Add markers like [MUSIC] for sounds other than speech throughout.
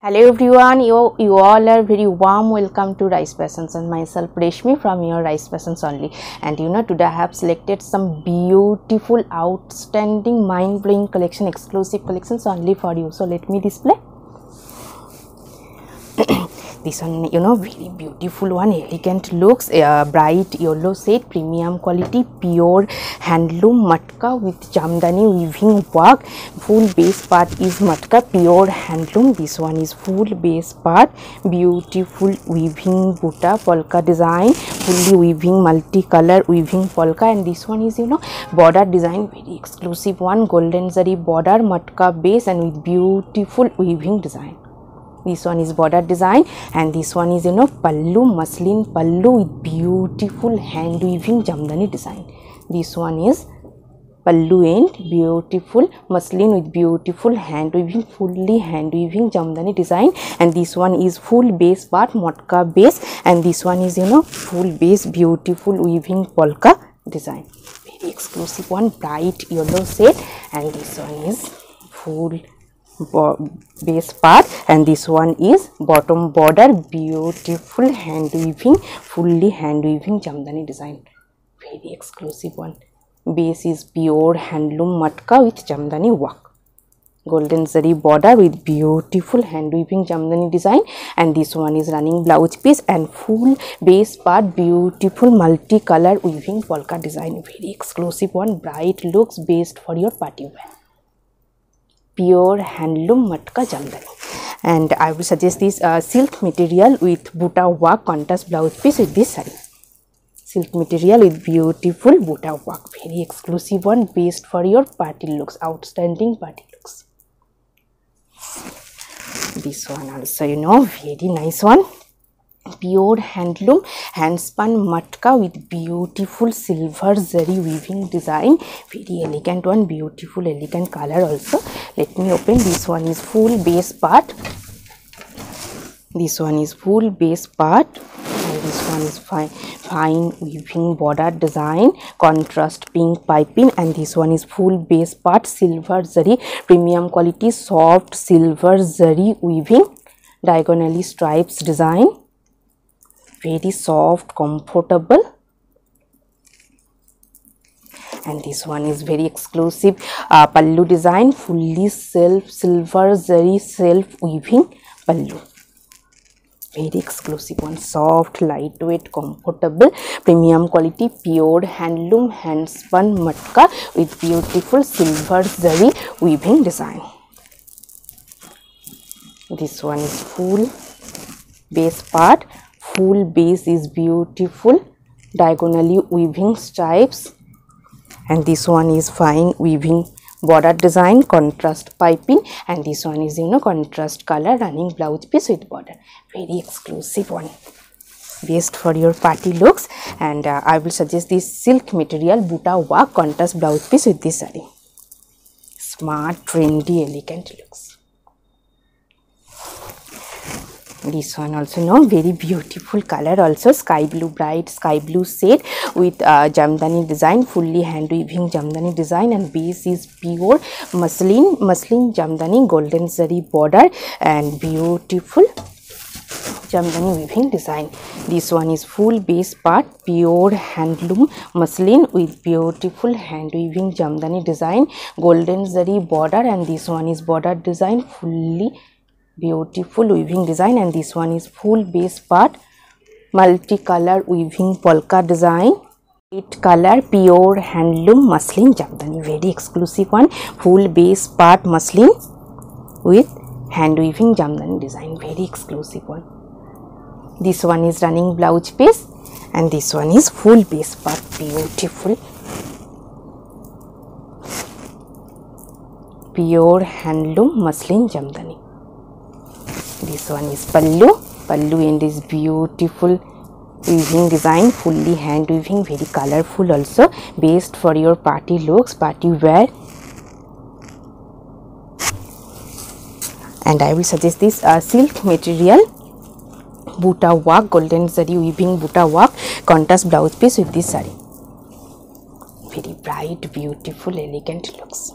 Hello everyone, you, you all are very warm welcome to Rai's Fashions and myself Reshmi from your Rai's Fashions only. And you know today I have selected some beautiful outstanding mind blowing collection exclusive collections only for you. So let me display [CLEARS THROAT] this one you know very beautiful one elegant looks uh, bright yellow set premium quality pure handloom matka with jamdani weaving work. Full base part is matka pure handloom. This one is full base part beautiful weaving buta polka design fully weaving multicolor weaving polka. And this one is you know border design very exclusive one golden zari border matka base and with beautiful weaving design this one is border design and this one is you know pallu muslin pallu with beautiful hand weaving jamdani design. This one is pallu and beautiful muslin with beautiful hand weaving fully hand weaving jamdani design. And this one is full base part motka base. And this one is you know full base beautiful weaving polka design. Very exclusive one bright yellow set and this one is full base part. And this one is bottom border. Beautiful hand weaving. Fully hand weaving jamdani design. Very exclusive one. Base is pure handloom matka with jamdani work. Golden zari border with beautiful hand weaving jamdani design. And this one is running blouse piece and full base part. Beautiful multicolor weaving polka design. Very exclusive one. Bright looks best for your party wear pure handloom matka jamdani and I will suggest this uh, silk material with buta work contrast blouse piece with this saree. Silk material with beautiful buta work very exclusive one best for your party looks outstanding party looks. This one also you know very nice one pure handloom handspun matka with beautiful silver zari weaving design. Very elegant one beautiful elegant color also. Let me open. This one is full base part. This one is full base part. And this one is fine fine weaving border design. Contrast pink piping. And this one is full base part silver zari. Premium quality soft silver zari weaving. Diagonally stripes design very soft comfortable. And this one is very exclusive. Uh, pallu design fully self silver zari self weaving pallu. Very exclusive one soft lightweight comfortable premium quality pure handloom handspun matka with beautiful silver zari weaving design. This one is full base part full base is beautiful. Diagonally weaving stripes. And this one is fine weaving border design contrast piping. And this one is you know contrast color running blouse piece with border. Very exclusive one. Best for your party looks. And uh, i will suggest this silk material buta work contrast blouse piece with this saree smart trendy elegant looks this one also no? Very beautiful color also. Sky blue bright sky blue set with uh, jamdani design fully hand weaving jamdani design and base is pure muslin muslin jamdani golden zari border and beautiful jamdani weaving design. This one is full base part pure handloom muslin with beautiful hand weaving jamdani design golden zari border and this one is border design fully beautiful weaving design and this one is full base part. Multicolor weaving polka design. Eight color pure handloom muslin jamdani very exclusive one. Full base part muslin with hand weaving jamdani design very exclusive one. This one is running blouse piece and this one is full base part beautiful. Pure handloom muslin jamdani this one is pallu. Pallu and this beautiful. Weaving design fully hand weaving very colorful also. Best for your party looks party wear. And i will suggest this uh, silk material. Buta work golden zari weaving buta work contrast blouse piece with this saree very bright beautiful elegant looks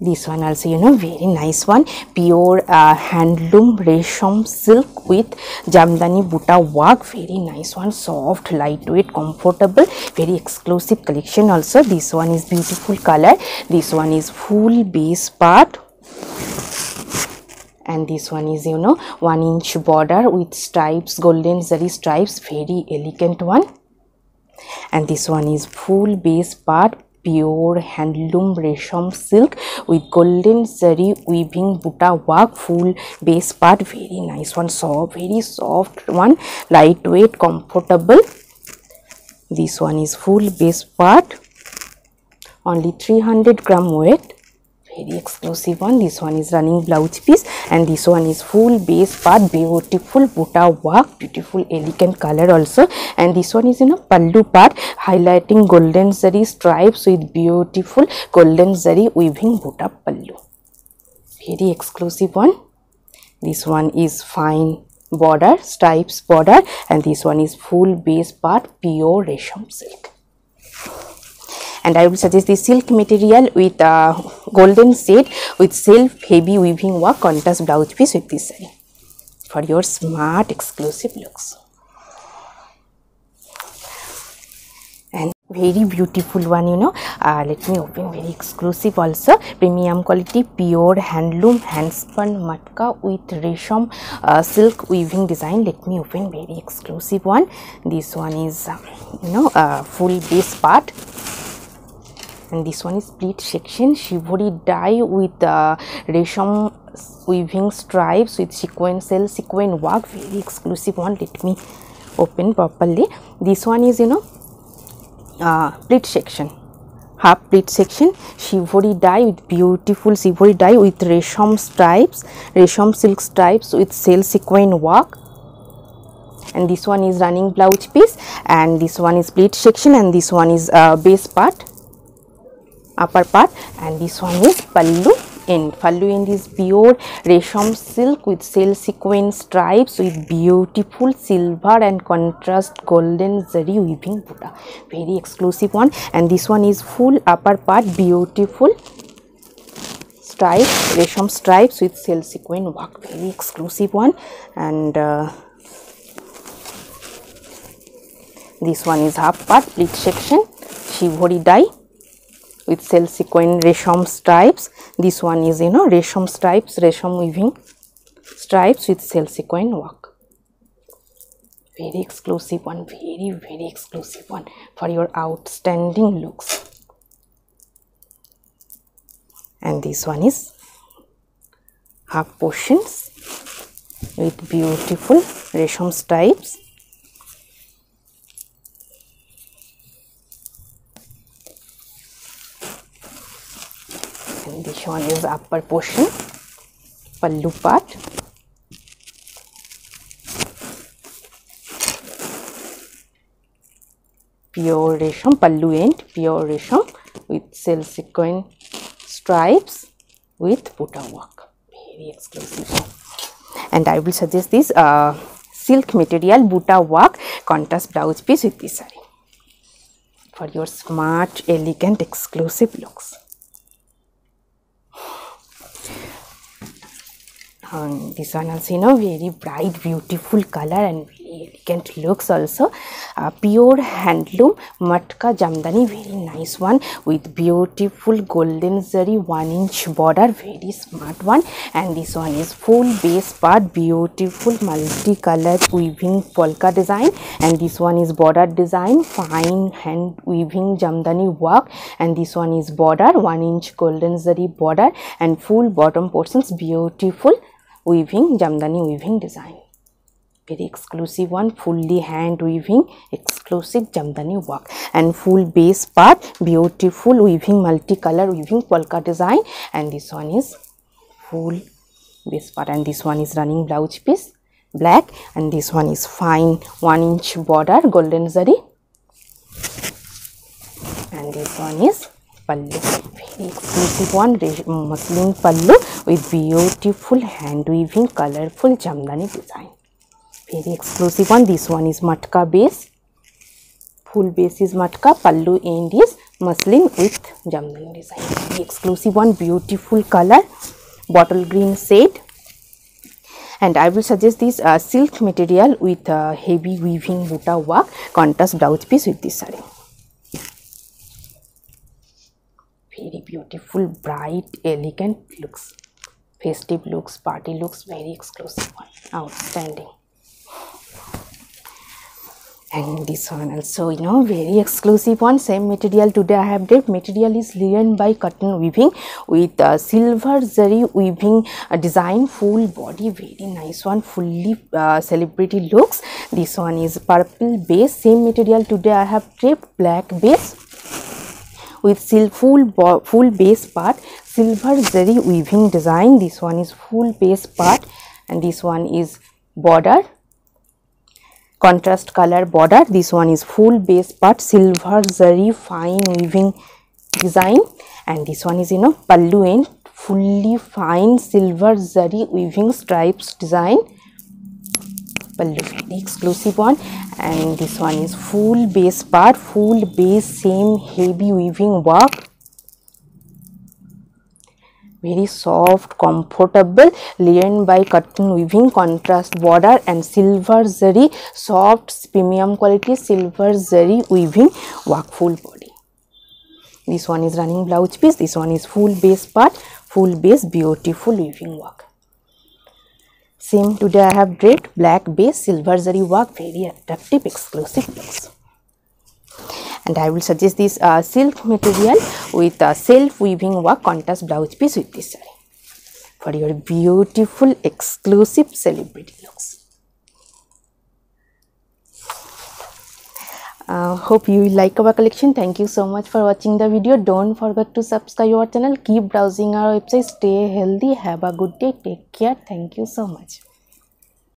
this one also you know very nice one. Pure uh, handloom resham silk with jamdani buta work. Very nice one. Soft lightweight comfortable. Very exclusive collection also. This one is beautiful color. This one is full base part. And this one is you know one inch border with stripes golden zari stripes. Very elegant one. And this one is full base part pure handloom resham silk with golden zari weaving buta work full base part very nice one soft very soft one lightweight comfortable. This one is full base part only 300 gram weight very exclusive one. This one is running blouse piece and this one is full base part beautiful buta work beautiful elegant color also. And this one is in a pallu part highlighting golden zari stripes with beautiful golden zari weaving buta pallu. Very exclusive one. This one is fine border stripes border. And this one is full base part pure resham silk and I will suggest the silk material with uh, golden set with self heavy weaving work contrast blouse piece with this saree for your smart exclusive looks. and very beautiful one you know. Uh, let me open very exclusive also. Premium quality pure handloom handspun matka with resham uh, silk weaving design. Let me open very exclusive one. This one is uh, you know uh, full base part and this one is split section. Shibori dye with uh, resham weaving stripes with sequin sequential sequin work. Very exclusive one. Let me open properly. This one is you know uh, pleat section. Half pleat section. Shibori dye with beautiful shibori dye with resham stripes resham silk stripes with cell sequin work. And this one is running blouse piece. And this one is pleat section. And this one is uh, base part upper part and this one is pallu end. Pallu end is pure resham silk with cell sequin stripes with beautiful silver and contrast golden zari weaving buta very exclusive one. And this one is full upper part beautiful stripes resham stripes with cell sequin work. Very exclusive one. And uh, this one is half part pleat section shibori dye with cell sequin resham stripes. This one is you know resham stripes resham weaving stripes with cell sequin work. Very exclusive one very very exclusive one for your outstanding looks. And this one is half portions with beautiful resham stripes one is upper portion pallu part pure resham pallu end pure resham with cell sequin stripes with buta work. Very exclusive. And i will suggest this uh, silk material buta work contrast blouse piece with this saree for your smart elegant exclusive looks this one. Also you know very bright beautiful color and very elegant looks also. Uh, pure handloom matka jamdani very nice one with beautiful golden zari one inch border very smart one. And this one is full base part beautiful multicolored weaving polka design. And this one is border design fine hand weaving jamdani work. And this one is border one inch golden zari border and full bottom portions beautiful weaving jamdani weaving design. Very exclusive one fully hand weaving exclusive jamdani work. And full base part beautiful weaving multicolor weaving polka design. And this one is full base part. And this one is running blouse piece black. And this one is fine one inch border golden zari. And this one is pallu very exclusive one. Muslin pallu with beautiful hand weaving colorful jamdani design. Very exclusive one. This one is matka base. Full base is matka pallu end is muslin with jamdani design. The exclusive one. Beautiful color. Bottle green shade and I will suggest this uh, silk material with uh, heavy weaving buta work. Contrast blouse piece with this saree. Very beautiful, bright, elegant looks, festive looks, party looks, very exclusive one, outstanding. And this one also you know very exclusive one. Same material today i have did material is linen by cotton weaving with uh, silver zari weaving uh, design full body very nice one fully uh, celebrity looks. This one is purple base. Same material today i have draped black base with full full base part. Silver zari weaving design. This one is full base part and this one is border. Contrast color border. This one is full base part. Silver zari fine weaving design. And this one is you know pallu end. Fully fine silver zari weaving stripes design pallu the exclusive one. And this one is full base part full base same heavy weaving work. Very soft comfortable linen by cotton weaving contrast border and silver zari soft premium quality silver zari weaving work full body. This one is running blouse piece this one is full base part full base beautiful weaving work same today i have draped black base silver zari work very attractive exclusive looks and I will suggest this uh, silk material with uh, self weaving work contrast blouse piece with this saree for your beautiful exclusive celebrity looks. Uh, hope you like our collection. Thank you so much for watching the video. Don't forget to subscribe our channel. Keep browsing our website. Stay healthy. Have a good day. Take care. Thank you so much